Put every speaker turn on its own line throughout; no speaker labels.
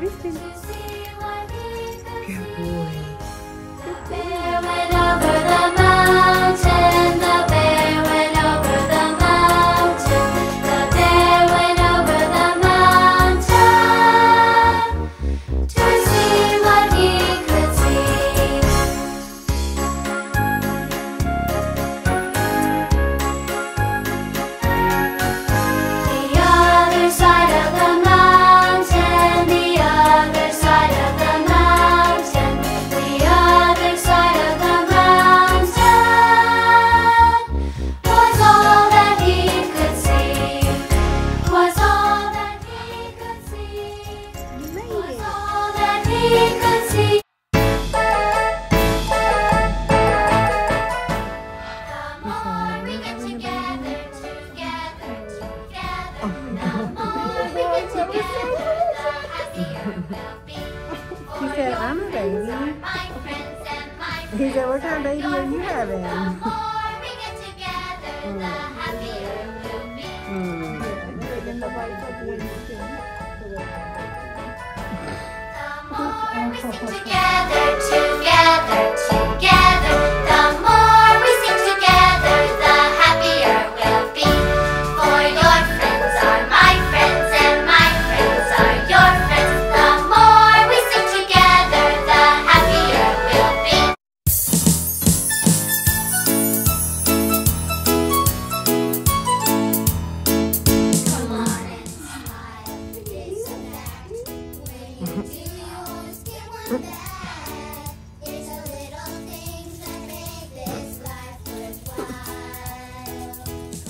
Beijinhos. Que amor. Que amor. He
said, what kind of baby are you having?
mm. Mm.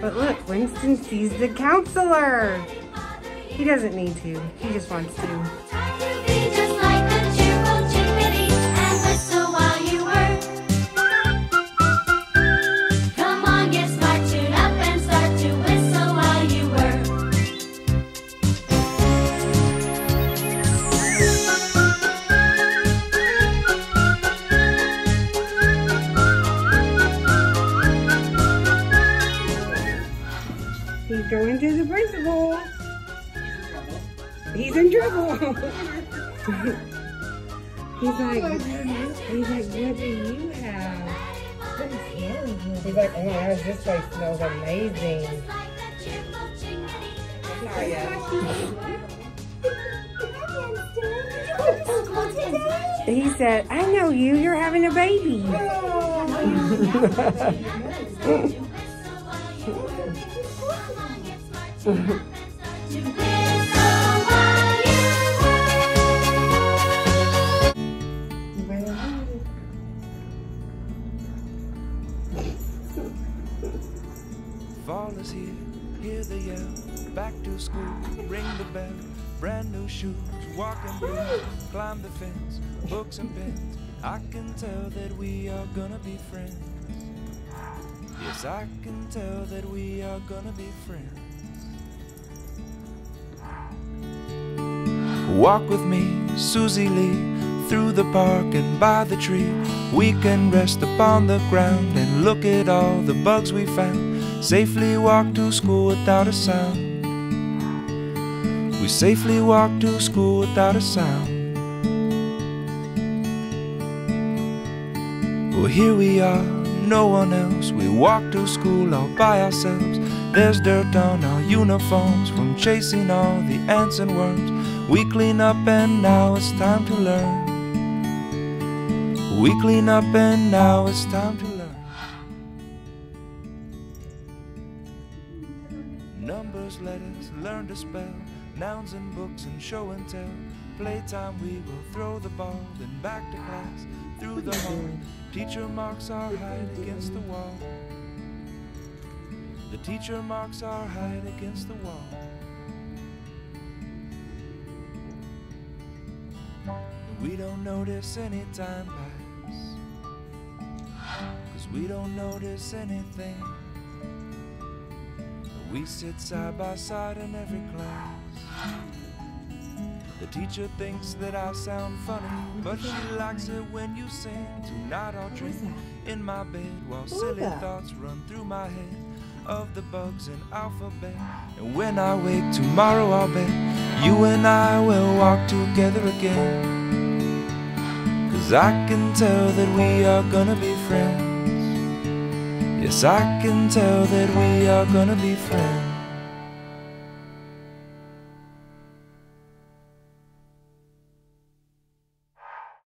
But look, Winston sees the counselor. He doesn't need to. He just wants to. Going to the principal. He's in trouble. he's like, he's like, what do you have? He's like, oh my gosh, this place smells amazing. He said, I know you, you're having a baby.
Fall is here, hear the yell. Back to school, ring the bell. Brand new shoes, walking blue. Climb the fence, books and pens. I can tell that we are gonna be friends. Yes, I can tell that we are gonna be friends. Walk with me, Susie Lee, through the park and by the tree. We can rest upon the ground and look at all the bugs we found. Safely walk to school without a sound. We safely walk to school without a sound. Well, here we are, no one else. We walk to school all by ourselves. There's dirt on our uniforms from chasing all the ants and worms. We clean up and now it's time to learn. We clean up and now it's time to learn. Numbers, letters, learn to spell. Nouns and books and show and tell. Playtime, we will throw the ball, then back to class, through the hall. Teacher marks our height against the wall. The teacher marks our height against the wall. We don't notice any time pass. Cause we don't notice anything. We sit side by side in every class. The teacher thinks that I sound funny, but she likes it when you sing. Tonight I'll dream in my bed while silly thoughts run through my head of the bugs in alphabet. And when I wake tomorrow, I'll bet you and I will walk together again. Cause I can tell that we are gonna be friends. Yes, I can tell that we are gonna be friends.